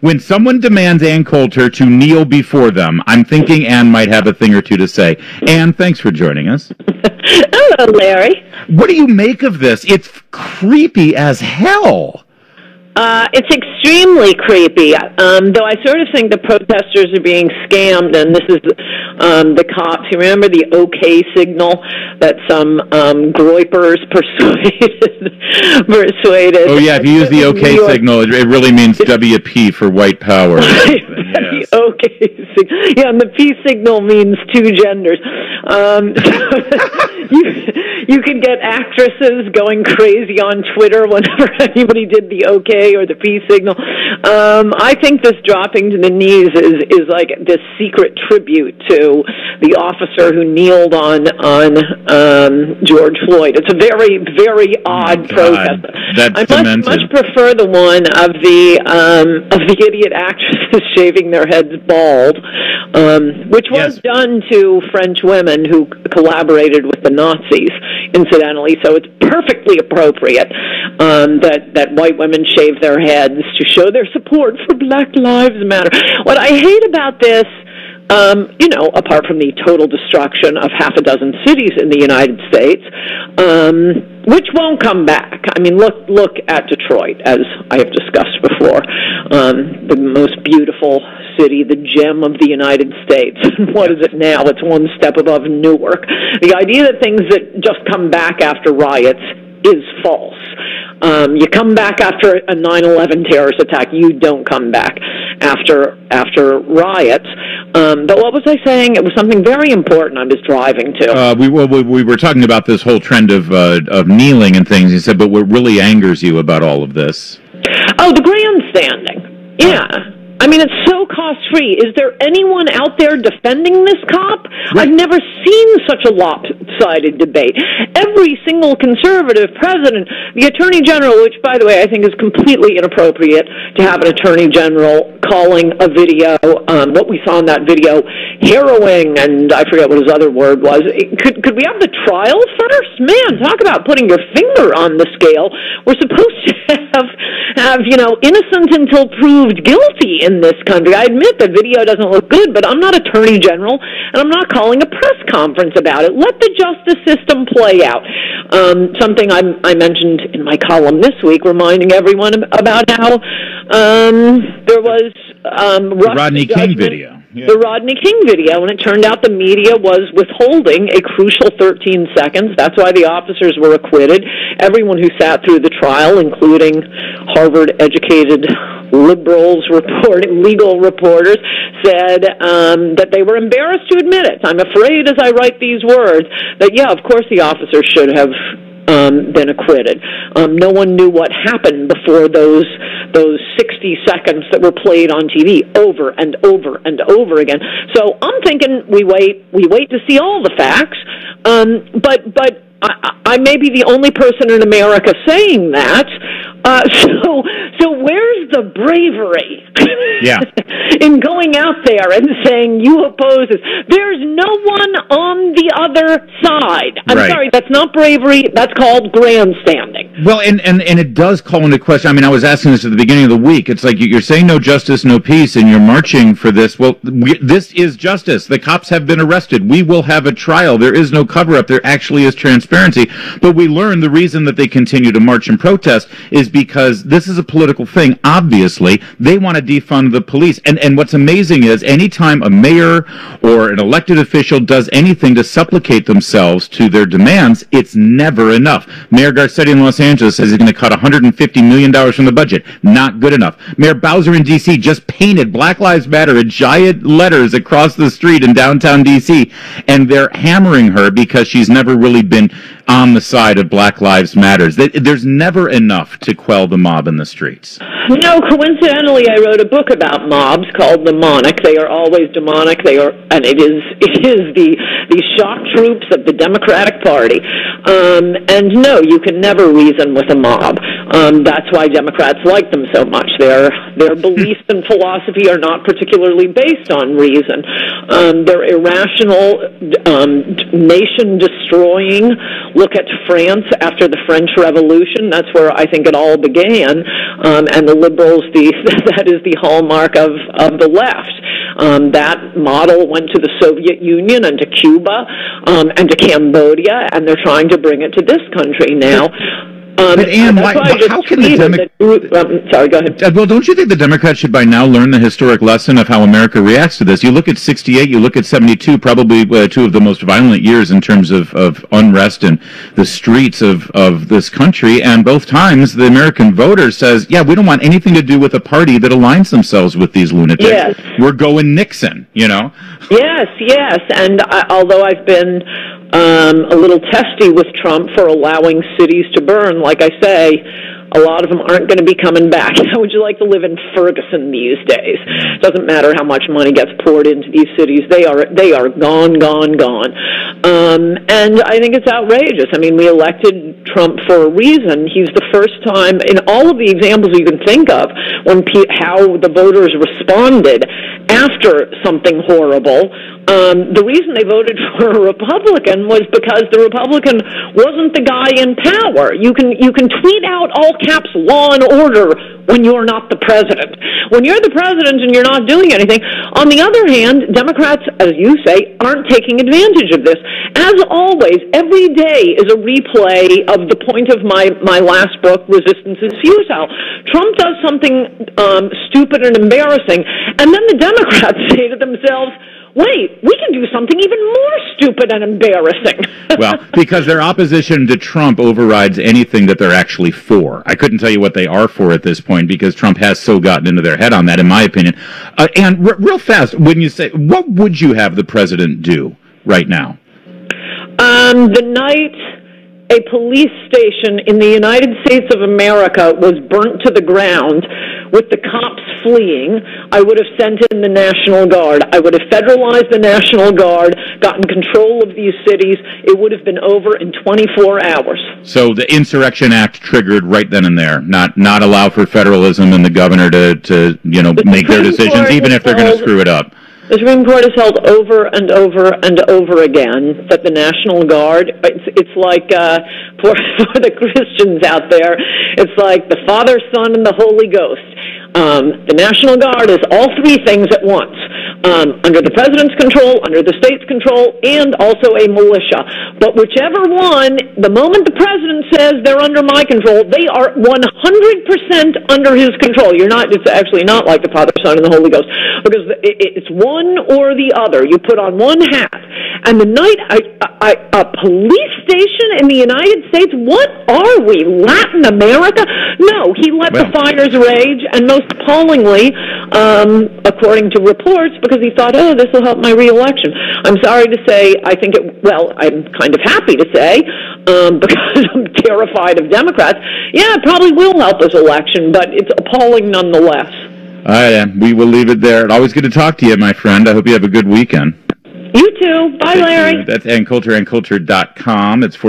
When someone demands Ann Coulter to kneel before them, I'm thinking Ann might have a thing or two to say. Ann, thanks for joining us. Hello, Larry. What do you make of this? It's creepy as hell. Uh, it's extremely creepy, um, though I sort of think the protesters are being scammed, and this is um, the cops. You remember the OK signal that some um, groypers persuaded persuaded. Oh yeah, if you use the OK signal, it really means WP for white power. yes. OK signal. Yeah, and the P signal means two genders. Um, you, you can get actresses going crazy on Twitter whenever anybody did the OK or the peace signal. Um, I think this dropping to the knees is is like this secret tribute to the officer who kneeled on on um, George Floyd. It's a very very odd oh protest. That's I much much prefer the one of the um, of the idiot actresses shaving their heads bald, um, which was Yes. done to French women who collaborated with the Nazis, incidentally. So it's perfectly appropriate um, that that white women shave their heads to show their support for Black Lives Matter. What I hate about this. Um, you know, apart from the total destruction of half a dozen cities in the United States, um, which won't come back. I mean, look look at Detroit, as I have discussed before, um, the most beautiful city, the gem of the United States. what is it now? It's one step above Newark. The idea that things that just come back after riots is false. Um, you come back after a 9/11 terrorist attack. You don't come back after after riots. Um, but what was I saying? It was something very important. I was driving to. Uh, we, well, we we were talking about this whole trend of uh, of kneeling and things. You said, but what really angers you about all of this? Oh, the grandstanding. Yeah. I mean, it's so cost free. Is there anyone out there defending this cop? Right. I've never seen such a lopsided debate. Every single conservative president, the attorney general, which, by the way, I think is completely inappropriate to have an attorney general calling a video, um, what we saw in that video, harrowing, and I forget what his other word was. Could could we have the trial first? Man, talk about putting your finger on the scale. We're supposed to have have you know innocent until proved guilty in this country. I admit the video doesn't look good, but I'm not attorney general, and I'm not calling a press conference about it. Let the justice system play out. Um, something I, I mentioned in my column this week, reminding everyone about how um, there was um, Rodney King video. The Rodney King video, and it turned out the media was withholding a crucial 13 seconds. That's why the officers were acquitted. Everyone who sat through the trial, including Harvard-educated liberals, reporting legal reporters, said um, that they were embarrassed to admit it. I'm afraid, as I write these words, that yeah, of course the officers should have um, been acquitted. Um, no one knew what happened before those those 60 seconds that were played on TV over and over and over again. So I'm thinking we wait we wait to see all the facts. Um, but but I, I may be the only person in America saying that. Uh, so so where's the bravery? Yeah. in going out there and saying you oppose this. There's no one on the other side. I'm Right. sorry, that's not bravery. That's called grandstanding. Well, and, and, and it does call into question. I mean, I was asking this at the beginning of the week. It's like you- you're saying no justice, no peace, and you're marching for this. Well, we, this is justice. The cops have been arrested. We will have a trial. There is no cover up. There actually is transparency. But we learn the reason that they continue to march and protest is because this is a political thing. Obviously, they want to defund the police. And, and what's amazing is anytime a mayor or an elected official does anything to supplicate themselves to their demands, it's never enough. Mayor Garcetti in Los Angeles says he's going to cut $150 million from the budget. Not good enough. Mayor Bowser in D.C. just painted Black Lives Matter in giant letters across the street in downtown D.C. And they're hammering her because she's never really been on the side of Black Lives Matters. There's never enough to quell the mob in the streets. No, coincidentally, I wrote a book about mobs called Demonic. They are always demonic. They are, and it is it is the the shock troops of the Democratic Party. Um, and no, you can never reason with a mob. Um, that's why Democrats like them so much. Their their beliefs and philosophy are not particularly based on reason. Um, they're irrational, um, nation destroying, Look at France after the French Revolution. That's where I think it all began. Um, and the liberals, the that is the hallmark of of the left. Um, that model went to the Soviet Union and to Cuba um, and to Cambodia, and they're trying to bring it to this country now. Um, but Ann, why, how can the Democrats? Um, sorry, go ahead. Uh, well, don't you think the Democrats should by now learn the historic lesson of how America reacts to this? You look at '68, you look at '72, probably uh, two of the most violent years in terms of, of unrest in the streets of, of this country, and both times the American voter says, "Yeah, we don't want anything to do with a party that aligns themselves with these lunatics. Yes. We're going Nixon." You know. Yes, yes, and I, although I've been um, a little testy with Trump for allowing cities to burn. Like I say, a lot of them aren't going to be coming back. How would you like to live in Ferguson these days? Doesn't matter how much money gets poured into these cities; they are they are gone, gone, gone. Um, and I think it's outrageous. I mean, we elected Trump for a reason. He's the first time in all of the examples you can think of when pe- how the voters responded after something horrible. Um, the reason they voted for a Republican was because the Republican wasn't the guy in power. You can you can tweet out all caps law and order when you're not the president. When you're the president and you're not doing anything. On the other hand, Democrats, as you say, aren't taking advantage of this. As always, every day is a replay of the point of my my last book, Resistance is Futile. Trump does something um, stupid and embarrassing, and then the Democrats say to themselves wait, we can do something even more stupid and embarrassing. well, because their opposition to Trump overrides anything that they're actually for. I couldn't tell you what they are for at this point because Trump has so gotten into their head on that, in my opinion. Uh, and r- real fast, when you say, what would you have the president do right now? Um, the night a police station in the United States of America was burnt to the ground with the cops fleeing, I would have sent in the National Guard. I would have federalized the National Guard, gotten control of these cities. It would have been over in 24 hours. So the Insurrection Act triggered right then and there, not not allow for federalism and the governor to, to you know, the make their decisions, even if they're going to screw it up. The Supreme Court has held over and over and over again that the National Guard, it's, it's like, uh, for, for the Christians out there, it's like the Father, Son, and the Holy Ghost. Um, the National Guard is all three things at once um, under the president's control, under the state's control, and also a militia. But whichever one, the moment the president says they're under my control, they are 100% under his control. You're not, it's actually not like the Father, Son, and the Holy Ghost, because it's one or the other. You put on one hat. And the night I, I, a police station in the United States, what are we, Latin America? No, he let well, the fires rage, and most appallingly, um, according to reports, because he thought, oh, this will help my reelection. I'm sorry to say, I think it, well, I'm kind of happy to say, um, because I'm terrified of Democrats. Yeah, it probably will help his election, but it's appalling nonetheless. All right, we will leave it there. Always good to talk to you, my friend. I hope you have a good weekend. You too. Bye, Larry. That's Ann Coulter, AnnCoulter.com. It's for